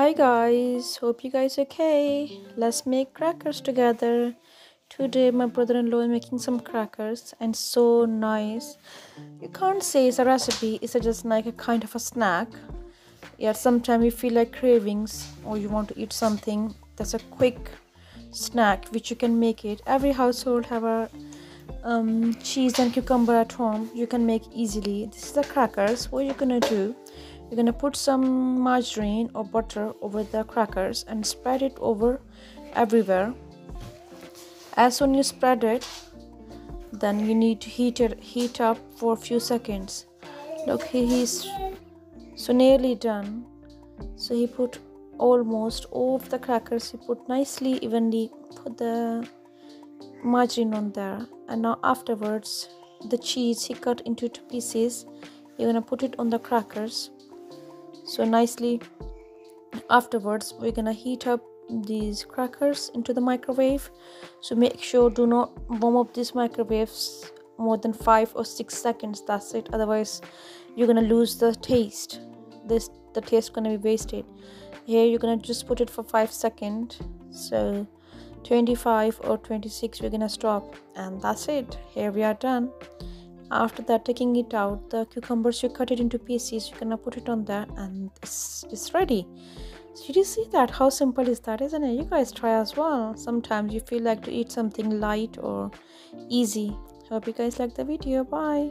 Hi guys, hope you guys okay. Let's make crackers together. Today my brother-in-law is making some crackers and so nice. You can't say it's a recipe, it's just like a kind of a snack. Yeah, sometimes you feel like cravings or you want to eat something that's a quick snack which you can make it. Every household have a um, cheese and cucumber at home you can make easily. This is the crackers. What you're gonna do you're gonna put some margarine or butter over the crackers and spread it over everywhere. As soon you spread it then you need to heat it heat up for a few seconds. Look he's so nearly done. So he put almost all of the crackers he put nicely evenly put the margarine on there. And now afterwards the cheese he cut into two pieces you're gonna put it on the crackers so nicely. Afterwards we're gonna heat up these crackers into the microwave. So make sure do not warm up these microwaves more than five or six seconds that's it. Otherwise you're gonna lose the taste. This the taste gonna be wasted. Here you're gonna just put it for five seconds. So 25 or 26 we're gonna stop. And that's it. Here we are done after that taking it out the cucumbers you cut it into pieces you're gonna put it on there and it's, it's ready. So did you see that? How simple is that isn't it? You guys try as well. Sometimes you feel like to eat something light or easy. Hope you guys like the video. Bye